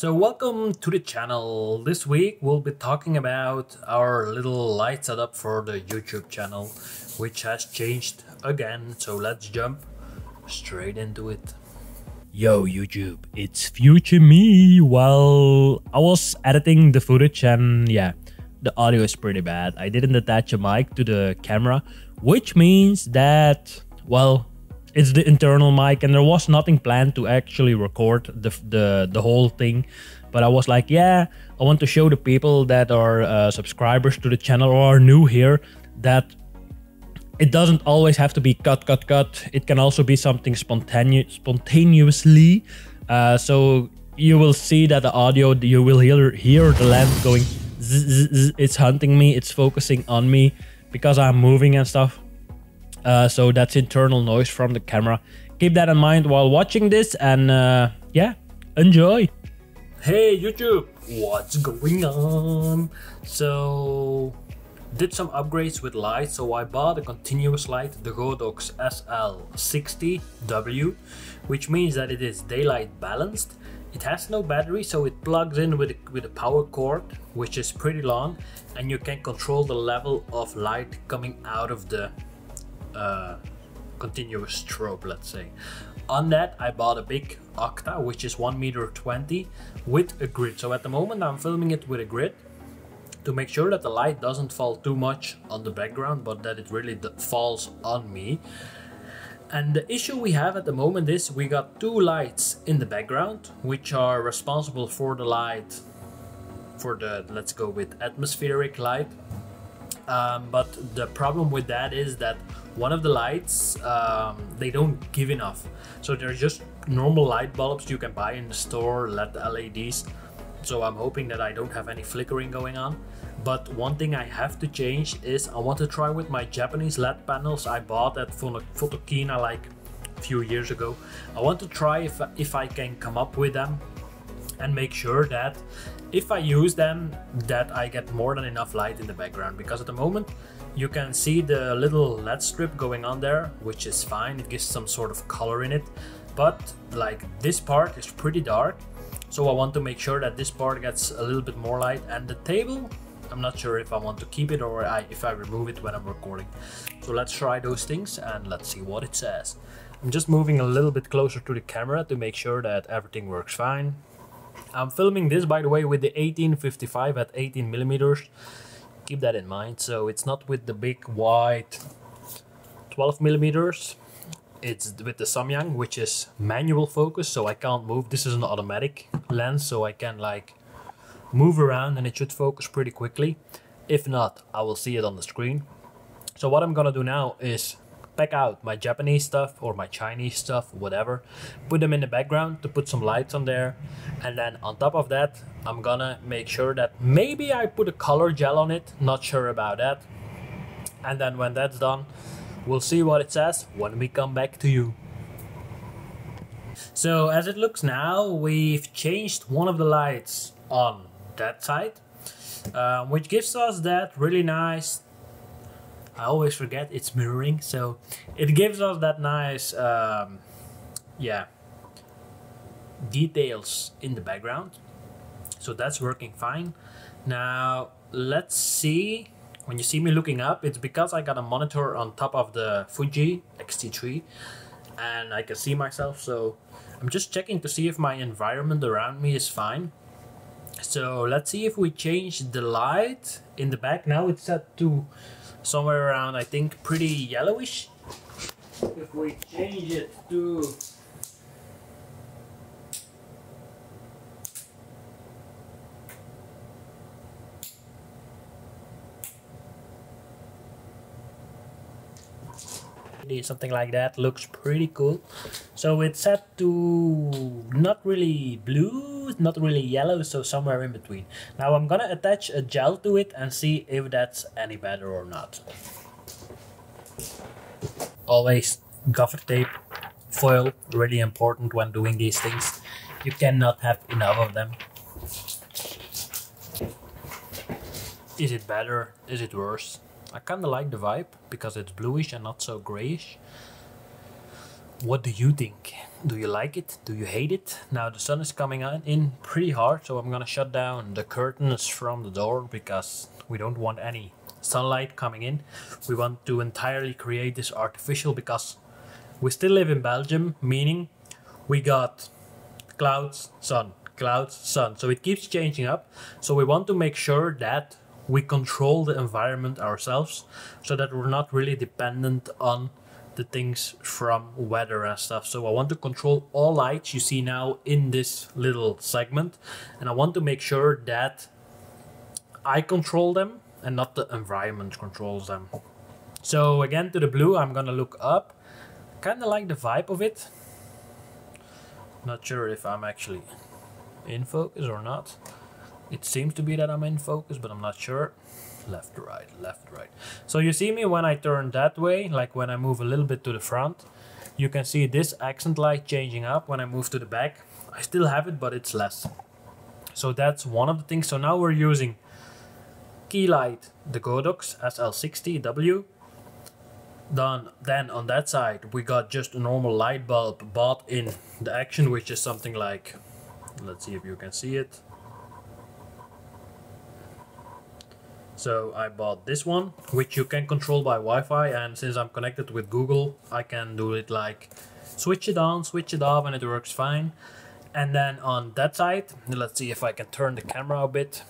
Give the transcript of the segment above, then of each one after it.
So welcome to the channel. This week we'll be talking about our little light setup for the YouTube channel, which has changed again. So let's jump straight into it. Yo YouTube, it's future me. Well, I was editing the footage and yeah, the audio is pretty bad. I didn't attach a mic to the camera, which means that, well, it's the internal mic and there was nothing planned to actually record the the, the whole thing. But i was like yeah i want to show the people that are uh, subscribers to the channel or are new here that it doesn't always have to be cut cut cut. It can also be something spontaneous spontaneously. Uh, so you will see that the audio you will hear hear the lens going zzz, zzz, it's hunting me. It's focusing on me because i'm moving and stuff uh, so that's internal noise from the camera. Keep that in mind while watching this and uh, yeah, enjoy. Hey YouTube, what's going on? So, did some upgrades with light, so I bought a continuous light, the Godox SL60W, which means that it is daylight balanced. It has no battery, so it plugs in with with a power cord, which is pretty long, and you can control the level of light coming out of the uh, continuous strobe, let's say. On that, I bought a big Octa, which is 1 meter 20 with a grid. So at the moment, I'm filming it with a grid to make sure that the light doesn't fall too much on the background, but that it really falls on me. And the issue we have at the moment is we got two lights in the background, which are responsible for the light, for the, let's go with atmospheric light. Um, but the problem with that is that one of the lights um, they don't give enough. So they're just normal light bulbs you can buy in the store LED LEDs so I'm hoping that I don't have any flickering going on. But one thing I have to change is I want to try with my Japanese LED panels I bought at Photokina like a few years ago. I want to try if, if I can come up with them and make sure that if I use them that I get more than enough light in the background because at the moment you can see the little LED strip going on there, which is fine, it gives some sort of color in it, but like this part is pretty dark, so I want to make sure that this part gets a little bit more light, and the table, I'm not sure if I want to keep it or I, if I remove it when I'm recording. So let's try those things and let's see what it says. I'm just moving a little bit closer to the camera to make sure that everything works fine. I'm filming this by the way with the 1855 at 18 millimeters keep that in mind. So it's not with the big wide 12 millimeters. It's with the Samyang, which is manual focus, so I can't move. This is an automatic lens, so I can like move around and it should focus pretty quickly. If not, I will see it on the screen. So what I'm gonna do now is out my Japanese stuff or my Chinese stuff, whatever, put them in the background to put some lights on there. And then on top of that, I'm gonna make sure that maybe I put a color gel on it, not sure about that. And then when that's done, we'll see what it says when we come back to you. So as it looks now, we've changed one of the lights on that side, uh, which gives us that really nice I always forget it's mirroring, so it gives us that nice, um, yeah, details in the background. So that's working fine. Now let's see. When you see me looking up, it's because I got a monitor on top of the Fuji X-T3 and I can see myself. So I'm just checking to see if my environment around me is fine. So let's see if we change the light in the back. Now it's set to somewhere around I think pretty yellowish. If we change it to something like that looks pretty cool. So it's set to not really blue not really yellow so somewhere in between. Now i'm gonna attach a gel to it and see if that's any better or not. Always gaffer tape foil really important when doing these things. You cannot have enough of them. Is it better? Is it worse? I kind of like the vibe because it's bluish and not so grayish. what do you think? Do you like it? Do you hate it? Now the sun is coming in pretty hard, so I'm gonna shut down the curtains from the door because we don't want any sunlight coming in. We want to entirely create this artificial because we still live in Belgium, meaning we got clouds, sun, clouds, sun. So it keeps changing up. So we want to make sure that we control the environment ourselves so that we're not really dependent on the things from weather and stuff. So I want to control all lights you see now in this little segment and I want to make sure that I control them and not the environment controls them. So again to the blue I'm gonna look up. Kinda like the vibe of it. Not sure if I'm actually in focus or not. It seems to be that I'm in focus but I'm not sure left right left right. So you see me when I turn that way like when I move a little bit to the front. You can see this accent light changing up when I move to the back. I still have it but it's less. So that's one of the things. So now we're using Keylight the Godox SL60W then, then on that side we got just a normal light bulb bought in the action which is something like let's see if you can see it So I bought this one, which you can control by Wi-Fi and since I'm connected with Google, I can do it like switch it on, switch it off and it works fine. And then on that side, let's see if I can turn the camera a bit.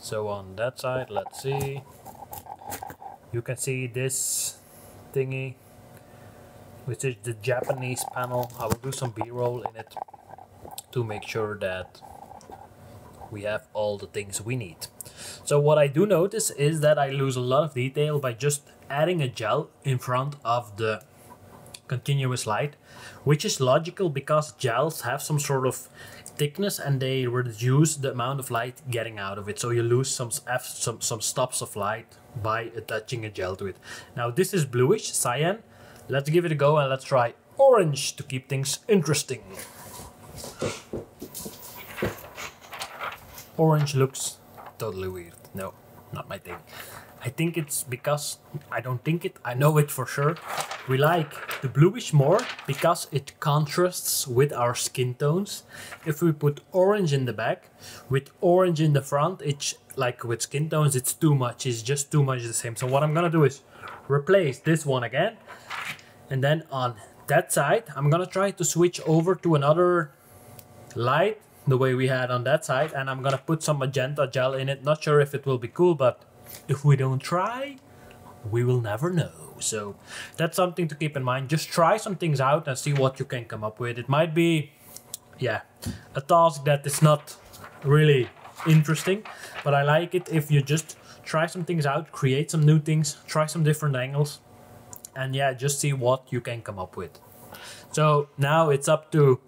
So on that side, let's see. You can see this thingy, which is the Japanese panel. I will do some b-roll in it to make sure that we have all the things we need. So what I do notice is that I lose a lot of detail by just adding a gel in front of the continuous light, which is logical because gels have some sort of thickness and they reduce the amount of light getting out of it. So you lose some some some stops of light by attaching a gel to it. Now this is bluish cyan. Let's give it a go and let's try orange to keep things interesting. Orange looks totally weird. No, not my thing. I think it's because I don't think it, I know it for sure. We like the bluish more because it contrasts with our skin tones. If we put orange in the back, with orange in the front, it's like with skin tones, it's too much. It's just too much the same. So what I'm gonna do is replace this one again. And then on that side, I'm gonna try to switch over to another light the way we had on that side and I'm gonna put some magenta gel in it. Not sure if it will be cool but if we don't try we will never know. So that's something to keep in mind. Just try some things out and see what you can come up with. It might be yeah a task that is not really interesting but I like it if you just try some things out create some new things try some different angles and yeah just see what you can come up with. So now it's up to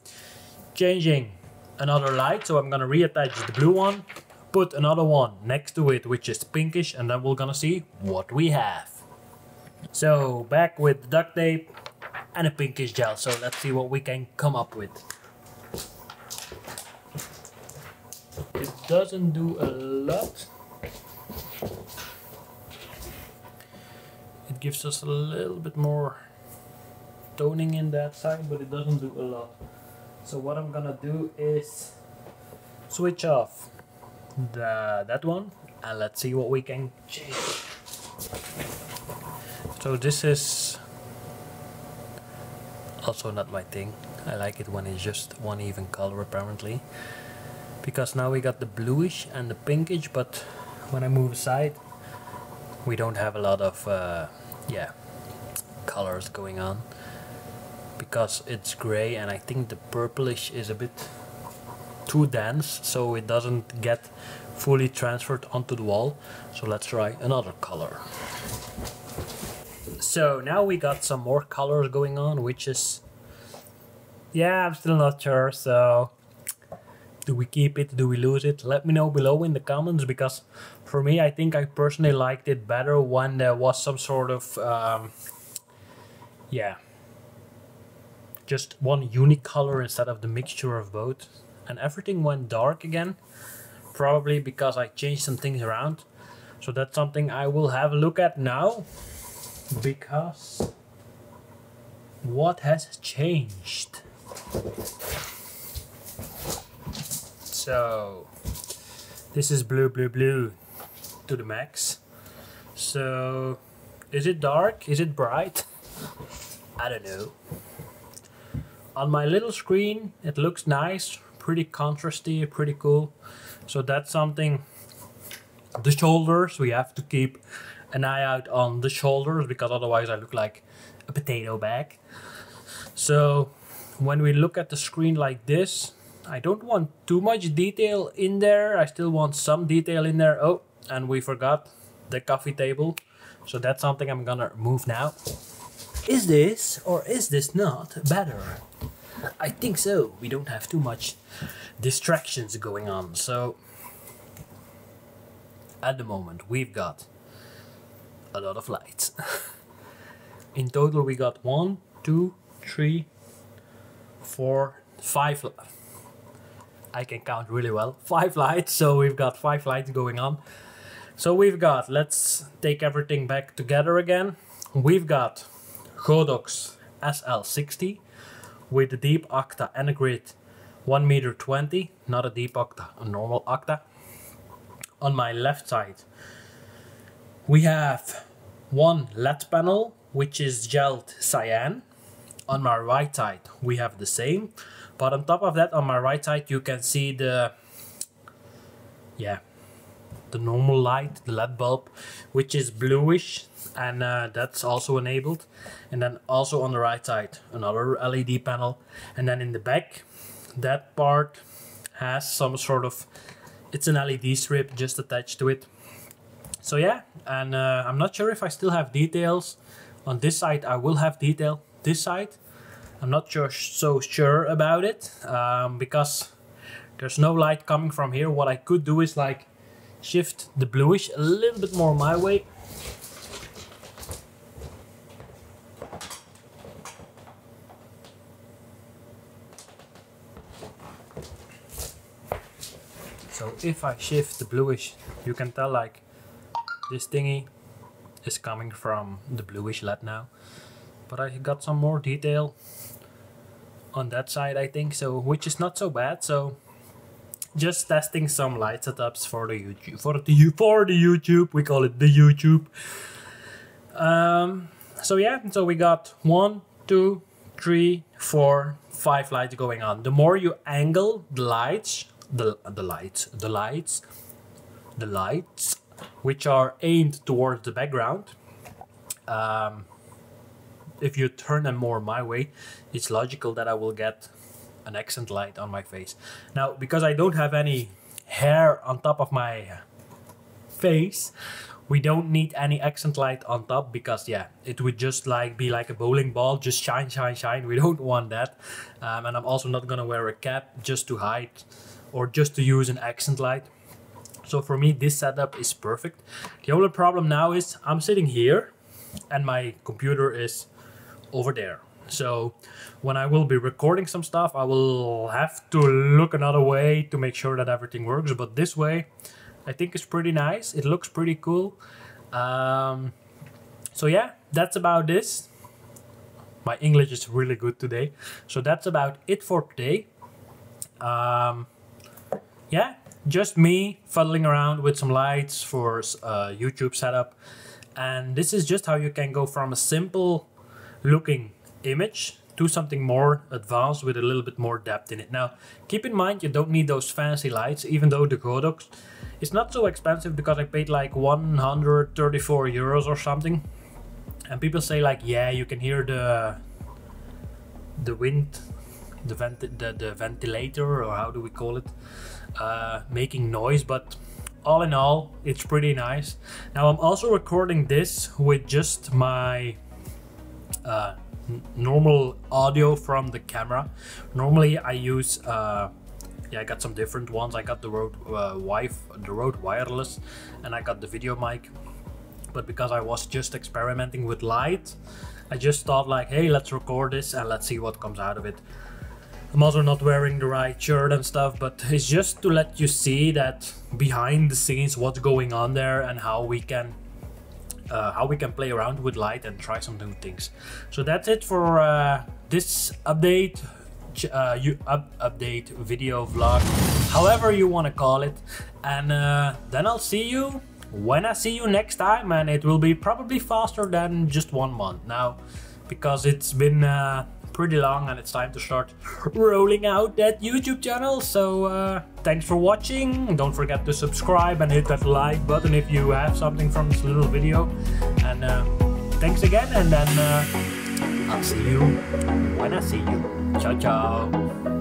changing another light so I'm gonna reattach the blue one put another one next to it which is pinkish and then we're gonna see what we have. So back with duct tape and a pinkish gel so let's see what we can come up with. It doesn't do a lot. It gives us a little bit more toning in that side but it doesn't do a lot so what I'm gonna do is switch off the that one and let's see what we can change. So this is also not my thing. I like it when it's just one even color apparently. Because now we got the bluish and the pinkish but when I move aside we don't have a lot of uh, yeah colors going on because it's gray and I think the purplish is a bit too dense so it doesn't get fully transferred onto the wall. So let's try another color. So now we got some more colors going on which is yeah I'm still not sure so do we keep it do we lose it? Let me know below in the comments because for me I think I personally liked it better when there was some sort of um, yeah just one unique color instead of the mixture of both. And everything went dark again, probably because I changed some things around. So that's something I will have a look at now, because what has changed? So this is blue, blue, blue to the max. So is it dark? Is it bright? I don't know. On my little screen, it looks nice, pretty contrasty, pretty cool. So that's something. The shoulders, we have to keep an eye out on the shoulders because otherwise I look like a potato bag. So when we look at the screen like this, I don't want too much detail in there. I still want some detail in there. Oh, and we forgot the coffee table. So that's something I'm gonna move now. Is this or is this not better? I think so. We don't have too much distractions going on. So at the moment we've got a lot of lights. In total we got one, two, three, four, five. I can count really well. Five lights, so we've got five lights going on. So we've got, let's take everything back together again. We've got Godox SL60 with the deep octa and a grid 1 meter 20, not a deep octa, a normal octa. On my left side, we have one LED panel, which is gelled cyan. On my right side, we have the same. But on top of that, on my right side, you can see the, yeah, the normal light, the LED bulb, which is bluish and uh, that's also enabled. And then also on the right side, another LED panel. And then in the back, that part has some sort of, it's an LED strip just attached to it. So yeah, and uh, I'm not sure if I still have details. On this side, I will have detail. This side, I'm not sure, so sure about it um, because there's no light coming from here. What I could do is like shift the bluish a little bit more my way. So if I shift the bluish, you can tell like this thingy is coming from the bluish LED now. But I got some more detail on that side I think so which is not so bad so just testing some light setups for the YouTube for the for the YouTube. We call it the YouTube. Um, so yeah so we got one two three four five lights going on. The more you angle the lights the the lights the lights the lights which are aimed towards the background um, if you turn them more my way, it's logical that I will get an accent light on my face. Now, because I don't have any hair on top of my face, we don't need any accent light on top because yeah, it would just like be like a bowling ball, just shine, shine, shine. We don't want that. Um, and I'm also not gonna wear a cap just to hide or just to use an accent light. So for me, this setup is perfect. The only problem now is I'm sitting here and my computer is over there. So when I will be recording some stuff, I will have to look another way to make sure that everything works. But this way, I think is pretty nice. It looks pretty cool. Um, so yeah, that's about this. My English is really good today. So that's about it for today. Um, yeah, just me fuddling around with some lights for uh, YouTube setup. And this is just how you can go from a simple looking image to something more advanced with a little bit more depth in it. Now, keep in mind you don't need those fancy lights, even though the Godox is not so expensive because I paid like 134 euros or something. And people say like, yeah, you can hear the the wind, the, vent the, the ventilator, or how do we call it, uh, making noise, but all in all, it's pretty nice. Now I'm also recording this with just my uh, normal audio from the camera. Normally I use, uh, yeah, I got some different ones. I got the Rode uh, Wife, the Rode Wireless, and I got the video mic. But because I was just experimenting with light, I just thought like, hey, let's record this and let's see what comes out of it. I'm also not wearing the right shirt and stuff, but it's just to let you see that behind the scenes what's going on there and how we can uh, how we can play around with light and try some new things. So that's it for uh, this update, uh, you up, update video vlog, however you want to call it. And uh, then I'll see you when I see you next time, and it will be probably faster than just one month now, because it's been uh, pretty long and it's time to start rolling out that YouTube channel. So uh, thanks for watching. Don't forget to subscribe and hit that like button if you have something from this little video. And uh, thanks again and then uh, I'll see you when I see you. Ciao ciao.